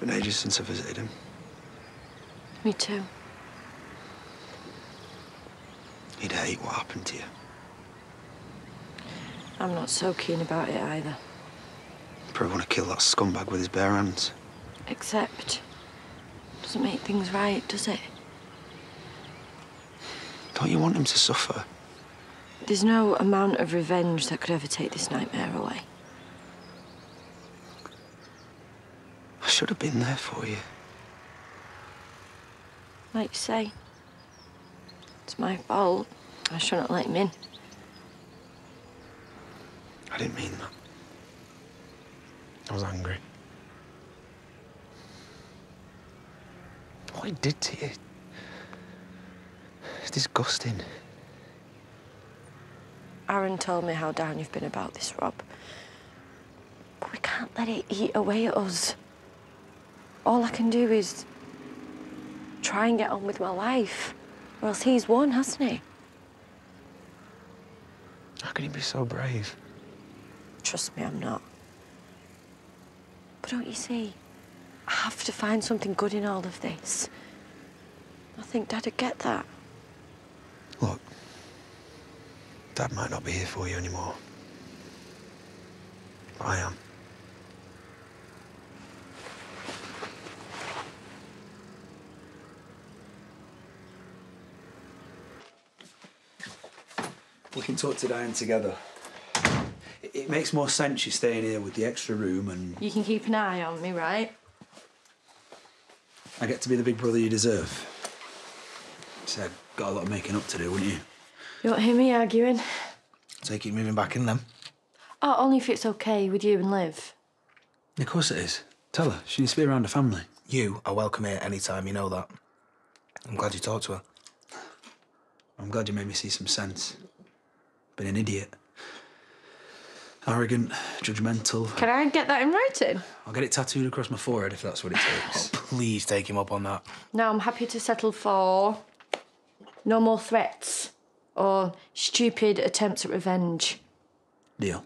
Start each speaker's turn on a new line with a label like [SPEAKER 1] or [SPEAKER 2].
[SPEAKER 1] been ages since I visited him.
[SPEAKER 2] Me too.
[SPEAKER 1] He'd hate what happened to you.
[SPEAKER 2] I'm not so keen about it either.
[SPEAKER 1] Probably want to kill that scumbag with his bare hands.
[SPEAKER 2] Except, doesn't make things right, does it?
[SPEAKER 1] Don't you want him to suffer?
[SPEAKER 2] There's no amount of revenge that could ever take this nightmare away.
[SPEAKER 1] Should have been there for you.
[SPEAKER 2] Like you say, it's my fault. I shouldn't let him in.
[SPEAKER 1] I didn't mean that. I was angry. What he did to you. It's disgusting.
[SPEAKER 2] Aaron told me how down you've been about this, Rob. But we can't let it eat away at us. All I can do is try and get on with my life. Or else he's won, hasn't he?
[SPEAKER 1] How can he be so brave?
[SPEAKER 2] Trust me, I'm not. But don't you see? I have to find something good in all of this. I think Dad'd get that.
[SPEAKER 1] Look, Dad might not be here for you anymore. But I am.
[SPEAKER 3] We can talk to Diane together. It, it makes more sense you staying here with the extra room and
[SPEAKER 2] You can keep an eye on me, right?
[SPEAKER 3] I get to be the big brother you deserve. i said, got a lot of making up to do, wouldn't you?
[SPEAKER 2] You won't hear me arguing.
[SPEAKER 4] Take it moving back in then.
[SPEAKER 2] Oh, only if it's okay with you and Liv.
[SPEAKER 3] Of course it is. Tell her, she needs to be around her family.
[SPEAKER 4] You are welcome here anytime, you know that. I'm glad you talked to her.
[SPEAKER 3] I'm glad you made me see some sense. Been an idiot. Arrogant, judgmental.
[SPEAKER 2] Can I get that in writing?
[SPEAKER 3] I'll get it tattooed across my forehead if that's what it takes.
[SPEAKER 4] Oh, please take him up on that.
[SPEAKER 2] No, I'm happy to settle for no more threats or stupid attempts at revenge.
[SPEAKER 3] Deal.